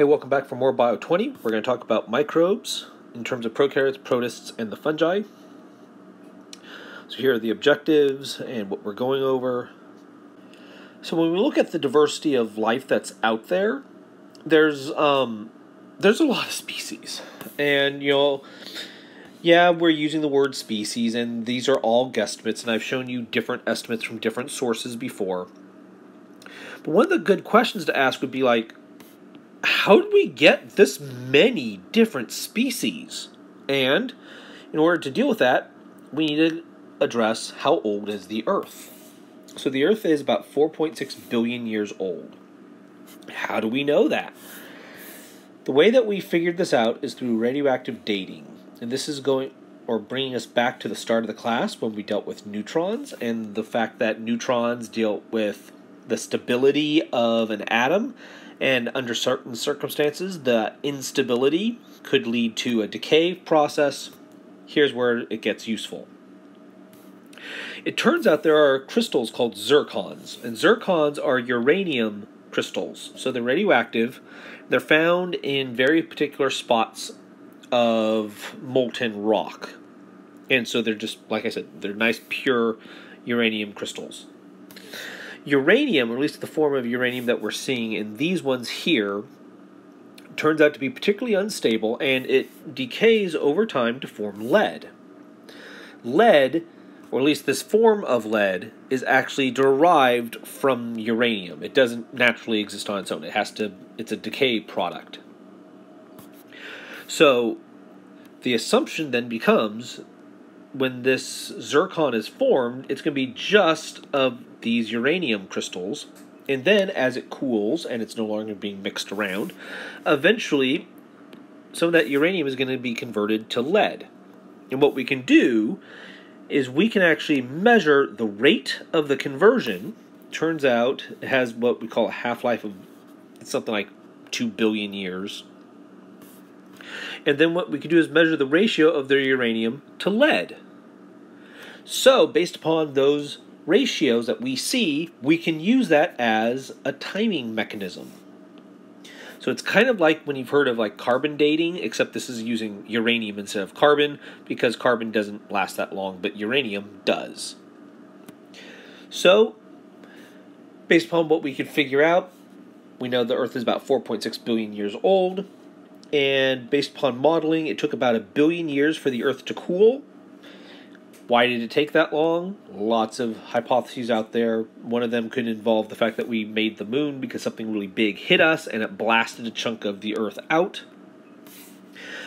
Hey, welcome back for more Bio 20. We're going to talk about microbes in terms of prokaryotes, protists, and the fungi. So here are the objectives and what we're going over. So when we look at the diversity of life that's out there, there's um, there's a lot of species, and you know, yeah, we're using the word species, and these are all guesstimates, and I've shown you different estimates from different sources before. But one of the good questions to ask would be like, how did we get this many different species? And in order to deal with that, we need to address how old is the Earth. So the Earth is about 4.6 billion years old. How do we know that? The way that we figured this out is through radioactive dating. And this is going or bringing us back to the start of the class when we dealt with neutrons and the fact that neutrons deal with the stability of an atom and under certain circumstances the instability could lead to a decay process. Here's where it gets useful. It turns out there are crystals called zircons, and zircons are uranium crystals. So they're radioactive. They're found in very particular spots of molten rock. And so they're just, like I said, they're nice, pure uranium crystals. Uranium, or at least the form of uranium that we're seeing in these ones here, turns out to be particularly unstable and it decays over time to form lead. Lead or at least this form of lead, is actually derived from uranium. It doesn't naturally exist on its own. It has to, it's a decay product. So the assumption then becomes when this zircon is formed, it's going to be just of these uranium crystals. And then as it cools and it's no longer being mixed around, eventually some of that uranium is going to be converted to lead. And what we can do is we can actually measure the rate of the conversion. Turns out it has what we call a half life of something like 2 billion years. And then what we can do is measure the ratio of their uranium to lead. So, based upon those ratios that we see, we can use that as a timing mechanism. So it's kind of like when you've heard of like carbon dating, except this is using uranium instead of carbon because carbon doesn't last that long, but uranium does. So, based upon what we could figure out, we know the Earth is about 4.6 billion years old. And based upon modeling, it took about a billion years for the Earth to cool. Why did it take that long? Lots of hypotheses out there. One of them could involve the fact that we made the moon because something really big hit us and it blasted a chunk of the Earth out.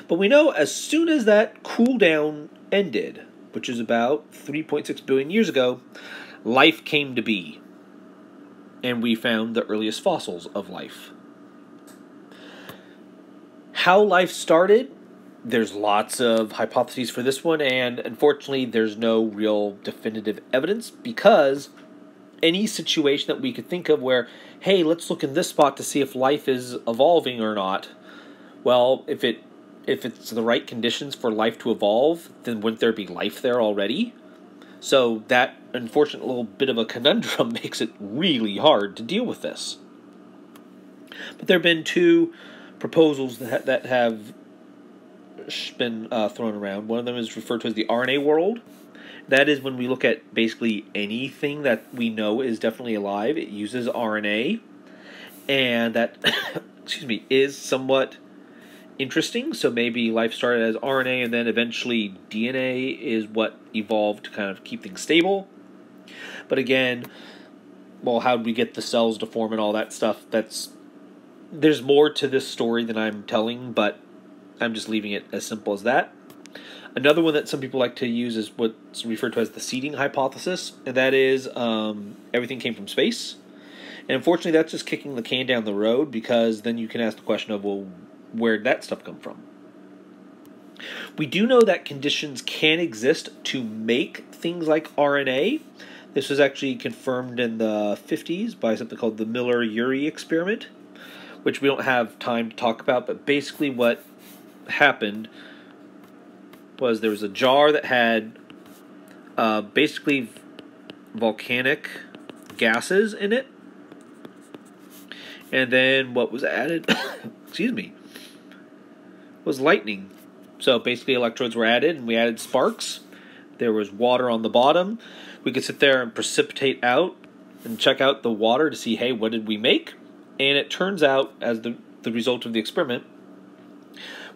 But we know as soon as that cool down ended, which is about 3.6 billion years ago, life came to be. And we found the earliest fossils of life. How life started there's lots of hypotheses for this one, and unfortunately, there's no real definitive evidence because any situation that we could think of where, hey, let's look in this spot to see if life is evolving or not. Well, if it if it's the right conditions for life to evolve, then wouldn't there be life there already? So that unfortunate little bit of a conundrum makes it really hard to deal with this. But there have been two proposals that that have been uh, thrown around. One of them is referred to as the RNA world. That is when we look at basically anything that we know is definitely alive. It uses RNA, and that excuse me is somewhat interesting. So maybe life started as RNA, and then eventually DNA is what evolved to kind of keep things stable. But again, well, how did we get the cells to form and all that stuff? That's there's more to this story than I'm telling, but I'm just leaving it as simple as that. Another one that some people like to use is what's referred to as the seeding hypothesis, and that is um, everything came from space. And unfortunately, that's just kicking the can down the road because then you can ask the question of, well, where did that stuff come from? We do know that conditions can exist to make things like RNA. This was actually confirmed in the 50s by something called the Miller Urey experiment, which we don't have time to talk about, but basically, what happened was there was a jar that had uh, basically volcanic gases in it. And then what was added, excuse me, was lightning. So basically, electrodes were added, and we added sparks. There was water on the bottom. We could sit there and precipitate out and check out the water to see, hey, what did we make? And it turns out, as the, the result of the experiment,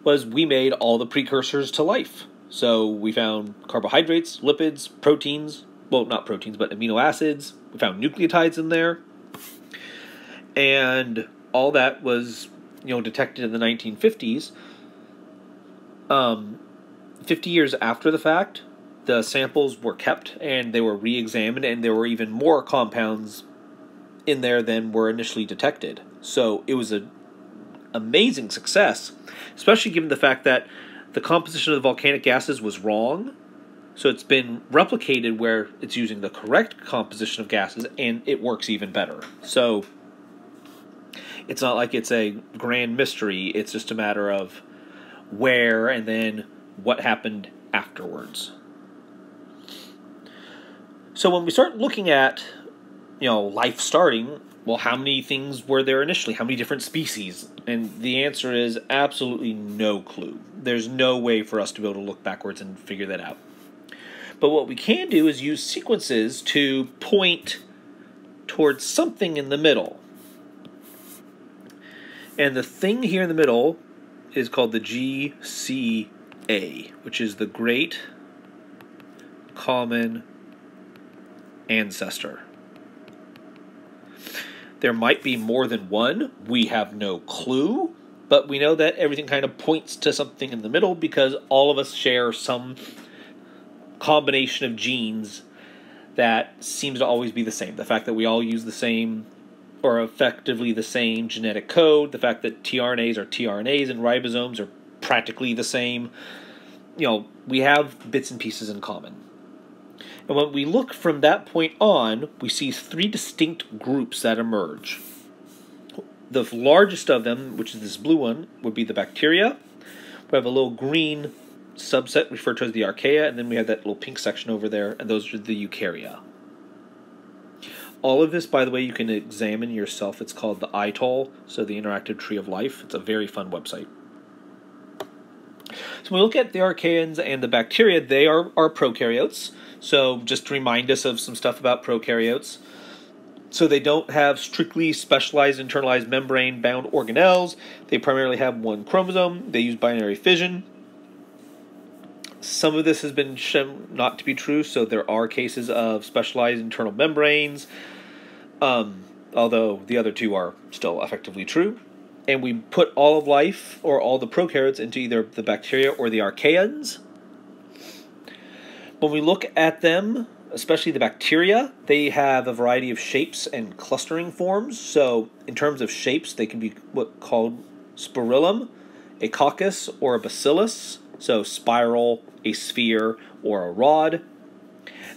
was we made all the precursors to life. So we found carbohydrates, lipids, proteins, well, not proteins, but amino acids. We found nucleotides in there. And all that was, you know, detected in the 1950s. Um, 50 years after the fact, the samples were kept and they were re-examined and there were even more compounds in there than were initially detected. So it was an amazing success, especially given the fact that the composition of the volcanic gases was wrong. So it's been replicated where it's using the correct composition of gases and it works even better. So it's not like it's a grand mystery, it's just a matter of where and then what happened afterwards. So when we start looking at, you know, life starting, well, how many things were there initially? How many different species? And the answer is absolutely no clue. There's no way for us to be able to look backwards and figure that out. But what we can do is use sequences to point towards something in the middle. And the thing here in the middle is called the GCA, which is the Great Common ancestor. There might be more than one. We have no clue. But we know that everything kind of points to something in the middle because all of us share some combination of genes that seems to always be the same. The fact that we all use the same or effectively the same genetic code, the fact that tRNAs are tRNAs and ribosomes are practically the same. You know, we have bits and pieces in common. And when we look from that point on, we see three distinct groups that emerge. The largest of them, which is this blue one, would be the bacteria. We have a little green subset referred to as the archaea, and then we have that little pink section over there, and those are the eukarya. All of this, by the way, you can examine yourself. It's called the ITOL, so the Interactive Tree of Life. It's a very fun website. So when we look at the archaeans and the bacteria, they are, are prokaryotes. So just to remind us of some stuff about prokaryotes. So they don't have strictly specialized internalized membrane bound organelles. They primarily have one chromosome. They use binary fission. Some of this has been shown not to be true, so there are cases of specialized internal membranes, um, although the other two are still effectively true. And we put all of life, or all the prokaryotes, into either the bacteria or the archaeans. When we look at them, especially the bacteria, they have a variety of shapes and clustering forms. So, in terms of shapes, they can be what called spirillum, a coccus, or a bacillus. So, spiral, a sphere, or a rod.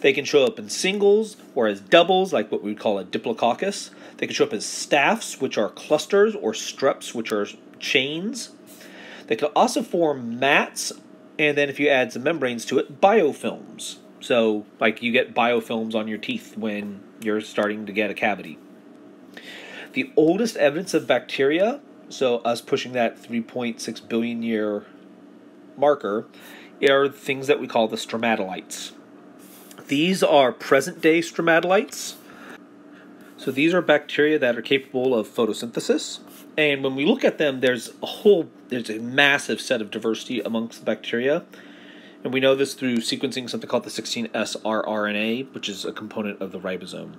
They can show up in singles or as doubles, like what we would call a diplococcus. They can show up as staphs, which are clusters, or streps, which are chains. They can also form mats and then if you add some membranes to it, biofilms. So, like you get biofilms on your teeth when you're starting to get a cavity. The oldest evidence of bacteria, so us pushing that 3.6 billion year marker, are things that we call the stromatolites. These are present day stromatolites. So, these are bacteria that are capable of photosynthesis. And when we look at them, there's a whole, there's a massive set of diversity amongst the bacteria. And we know this through sequencing something called the 16S rRNA, which is a component of the ribosome.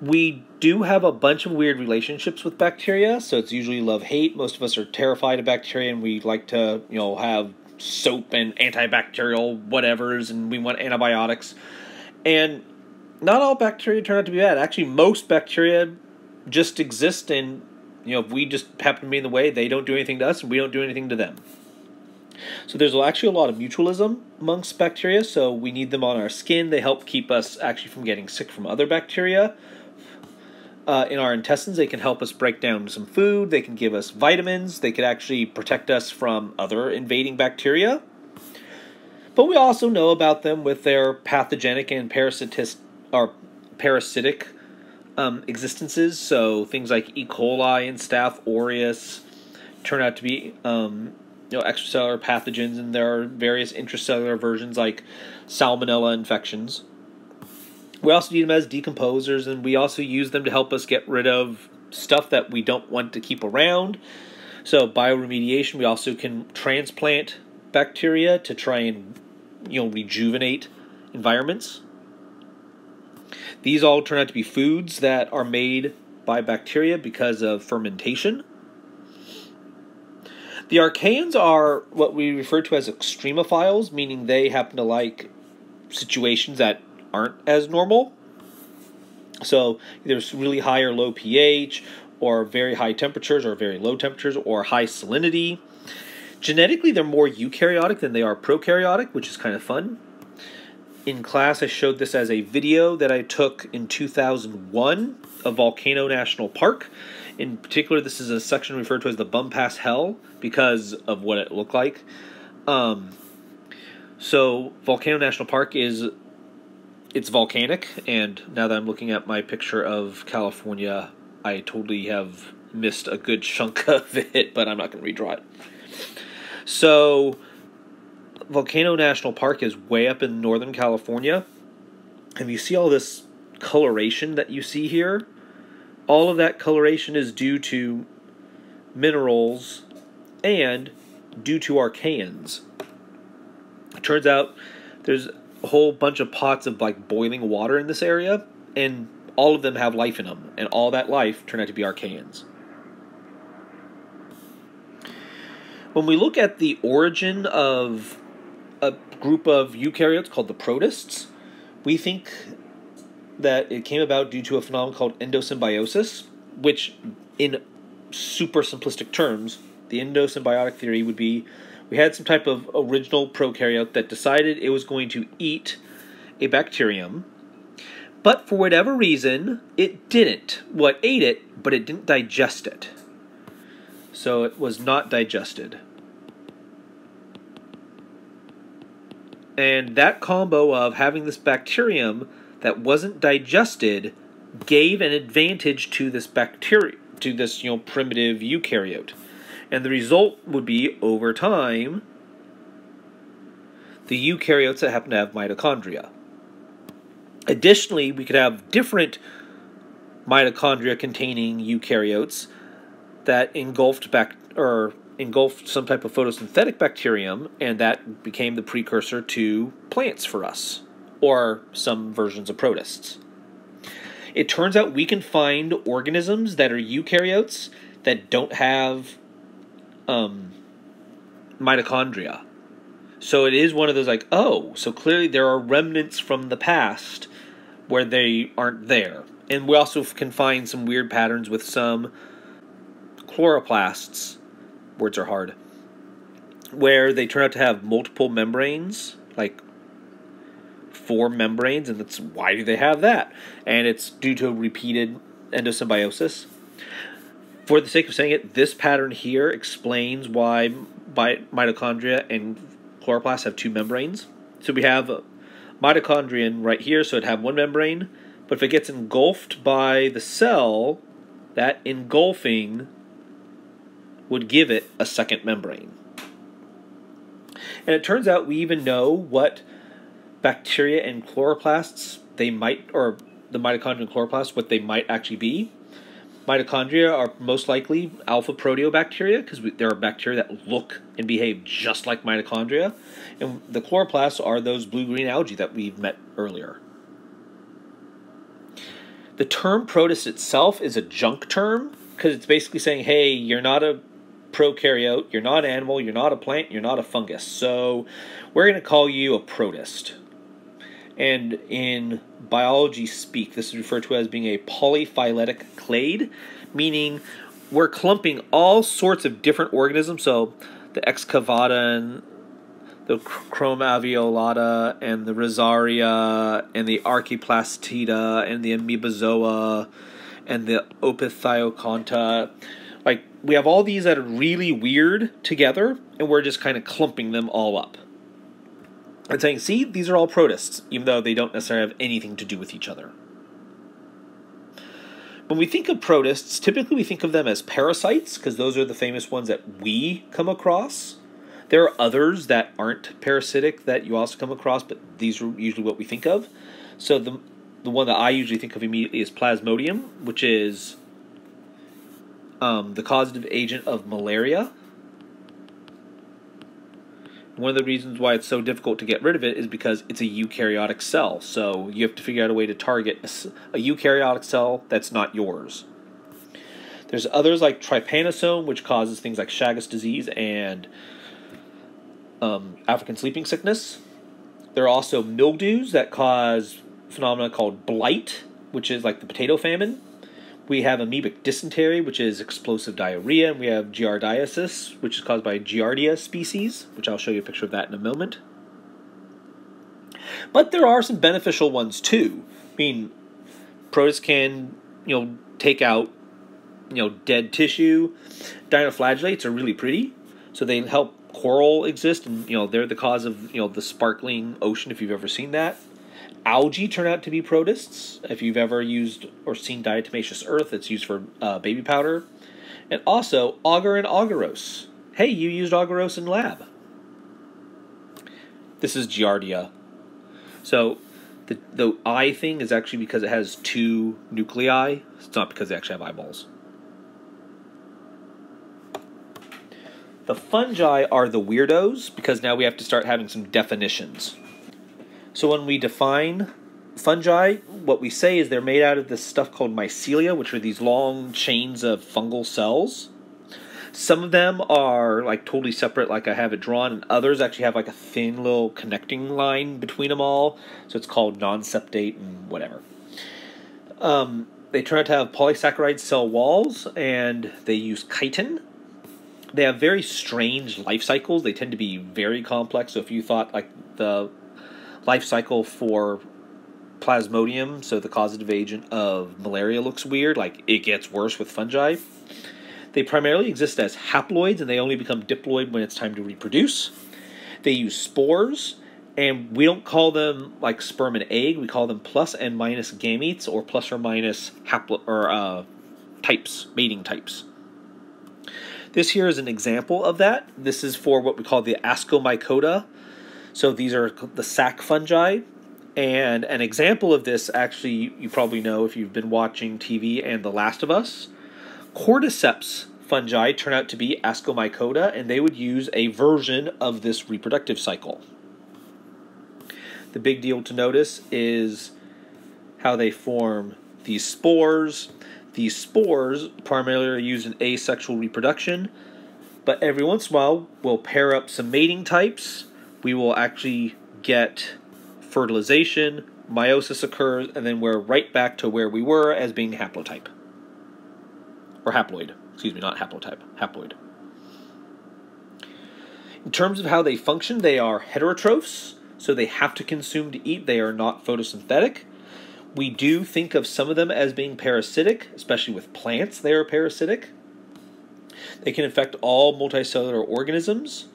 We do have a bunch of weird relationships with bacteria, so it's usually love hate. Most of us are terrified of bacteria, and we like to, you know, have soap and antibacterial whatevers, and we want antibiotics. And not all bacteria turn out to be bad. Actually, most bacteria just exist and you know if we just happen to be in the way they don't do anything to us and we don't do anything to them. So there's actually a lot of mutualism amongst bacteria so we need them on our skin. They help keep us actually from getting sick from other bacteria. Uh, in our intestines they can help us break down some food. They can give us vitamins. They could actually protect us from other invading bacteria. But we also know about them with their pathogenic and parasitic or parasitic um, existences. So things like E. coli and Staph aureus turn out to be um, you know extracellular pathogens, and there are various intracellular versions like salmonella infections. We also need them as decomposers, and we also use them to help us get rid of stuff that we don't want to keep around. So bioremediation, we also can transplant bacteria to try and you know rejuvenate environments. These all turn out to be foods that are made by bacteria because of fermentation. The archaeans are what we refer to as extremophiles, meaning they happen to like situations that aren't as normal. So there's really high or low pH, or very high temperatures, or very low temperatures, or high salinity. Genetically, they're more eukaryotic than they are prokaryotic, which is kind of fun. In class, I showed this as a video that I took in 2001 of Volcano National Park. In particular, this is a section referred to as the Bumpass Hell because of what it looked like. Um, so, Volcano National Park is it's volcanic, and now that I'm looking at my picture of California, I totally have missed a good chunk of it, but I'm not going to redraw it. So, Volcano National Park is way up in Northern California. And you see all this coloration that you see here? All of that coloration is due to minerals and due to archaeans. It turns out there's a whole bunch of pots of like boiling water in this area, and all of them have life in them, and all that life turned out to be archaeans. When we look at the origin of a group of eukaryotes called the protists, we think that it came about due to a phenomenon called endosymbiosis, which, in super simplistic terms, the endosymbiotic theory would be we had some type of original prokaryote that decided it was going to eat a bacterium, but for whatever reason, it didn't. What well, ate it, but it didn't digest it. So it was not digested. And that combo of having this bacterium that wasn't digested gave an advantage to this bacteria, to this you know primitive eukaryote. And the result would be over time the eukaryotes that happen to have mitochondria. Additionally, we could have different mitochondria containing eukaryotes that engulfed back or engulfed some type of photosynthetic bacterium, and that became the precursor to plants for us, or some versions of protists. It turns out we can find organisms that are eukaryotes that don't have um, mitochondria. So it is one of those like, oh, so clearly there are remnants from the past where they aren't there. And we also can find some weird patterns with some chloroplasts words are hard, where they turn out to have multiple membranes, like four membranes, and that's why do they have that? And it's due to repeated endosymbiosis. For the sake of saying it, this pattern here explains why mitochondria and chloroplasts have two membranes. So we have mitochondrion right here, so it'd have one membrane, but if it gets engulfed by the cell, that engulfing would give it a second membrane. And it turns out we even know what bacteria and chloroplasts they might, or the mitochondrial chloroplasts, what they might actually be. Mitochondria are most likely alpha proteobacteria because there are bacteria that look and behave just like mitochondria. And the chloroplasts are those blue green algae that we've met earlier. The term protist itself is a junk term because it's basically saying, hey, you're not a prokaryote. You're not an animal, you're not a plant, you're not a fungus. So we're going to call you a protist. And in biology speak, this is referred to as being a polyphyletic clade, meaning we're clumping all sorts of different organisms. So the excavata and the chromalveolata and the rhizaria and the archaeplastida and the amoebozoa and the opisthokonta like we have all these that are really weird together, and we're just kind of clumping them all up. And saying, see, these are all protists, even though they don't necessarily have anything to do with each other. when we think of protists, typically we think of them as parasites because those are the famous ones that we come across. There are others that aren't parasitic that you also come across, but these are usually what we think of. So the the one that I usually think of immediately is Plasmodium, which is um, the causative agent of malaria. One of the reasons why it's so difficult to get rid of it is because it's a eukaryotic cell. So you have to figure out a way to target a, a eukaryotic cell that's not yours. There's others like trypanosome, which causes things like Chagas disease and um, African sleeping sickness. There are also mildews that cause phenomena called blight, which is like the potato famine. We have amoebic dysentery, which is explosive diarrhea, and we have giardiasis, which is caused by Giardia species, which I'll show you a picture of that in a moment. But there are some beneficial ones too. I mean, protists can, you know, take out, you know, dead tissue. Dinoflagellates are really pretty, so they help coral exist, and you know they're the cause of you know the sparkling ocean if you've ever seen that algae turn out to be protists. If you've ever used or seen diatomaceous earth, it's used for uh, baby powder. And also agar and agarose. Hey, you used agarose in lab. This is Giardia. So the the eye thing is actually because it has two nuclei. It's not because they actually have eyeballs. The fungi are the weirdos because now we have to start having some definitions. So when we define fungi, what we say is they're made out of this stuff called mycelia, which are these long chains of fungal cells. Some of them are like totally separate, like I have it drawn, and others actually have like a thin little connecting line between them all. So it's called non-septate and whatever. Um, they turn out to have polysaccharide cell walls, and they use chitin. They have very strange life cycles. They tend to be very complex. So if you thought like the life cycle for plasmodium, so the causative agent of malaria looks weird, like it gets worse with fungi. They primarily exist as haploids and they only become diploid when it's time to reproduce. They use spores, and we don't call them like sperm and egg, we call them plus and minus gametes or plus or minus haplo or uh, types, mating types. This here is an example of that. This is for what we call the Ascomycota so these are the sac fungi. And an example of this, actually, you probably know if you've been watching TV and The Last of Us. Cordyceps fungi turn out to be Ascomycota, and they would use a version of this reproductive cycle. The big deal to notice is how they form these spores. These spores primarily are used in asexual reproduction, but every once in a while we'll pair up some mating types we will actually get fertilization, meiosis occurs, and then we're right back to where we were as being haplotype. Or haploid. Excuse me, not haplotype, haploid. In terms of how they function, they are heterotrophs, so they have to consume to eat. They are not photosynthetic. We do think of some of them as being parasitic, especially with plants, they are parasitic. They can infect all multicellular organisms.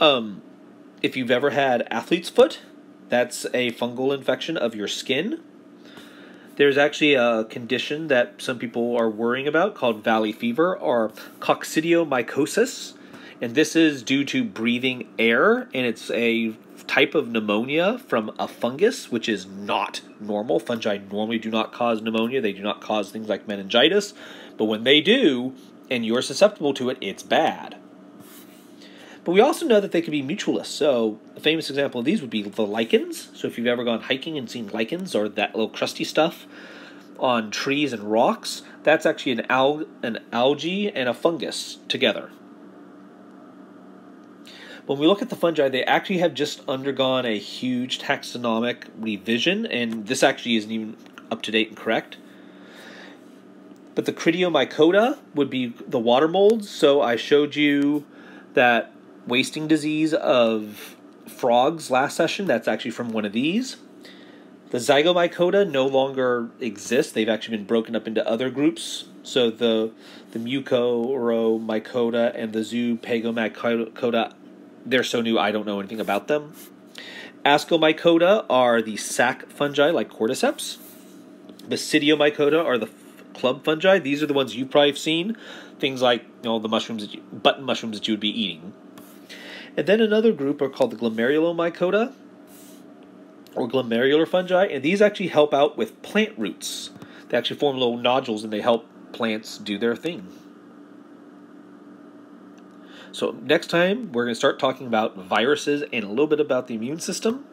Um, if you've ever had athlete's foot, that's a fungal infection of your skin. There's actually a condition that some people are worrying about called valley fever or coccidiomycosis. And this is due to breathing air, and it's a type of pneumonia from a fungus, which is not normal. Fungi normally do not cause pneumonia, they do not cause things like meningitis. But when they do, and you're susceptible to it, it's bad. But we also know that they can be mutualists. So a famous example of these would be the lichens. So if you've ever gone hiking and seen lichens or that little crusty stuff on trees and rocks, that's actually an, al- an algae and a fungus together. When we look at the fungi, they actually have just undergone a huge taxonomic revision, and this actually isn't even up to date and correct. But the Cryptomycota would be the water molds. So I showed you that wasting disease of frogs last session. That's actually from one of these. The Zygomycota no longer exist. They've actually been broken up into other groups. So the the Mucoromycota and the Zoopagomycota, they're so new I don't know anything about them. Ascomycota are the sac fungi like cordyceps. Basidiomycota are the club fungi. These are the ones you've probably seen. Things like you know the mushrooms, that you, button mushrooms that you would be eating. And then another group are called the glomeromycota or glomerular fungi, and these actually help out with plant roots. They actually form little nodules and they help plants do their thing. So, next time we're going to start talking about viruses and a little bit about the immune system.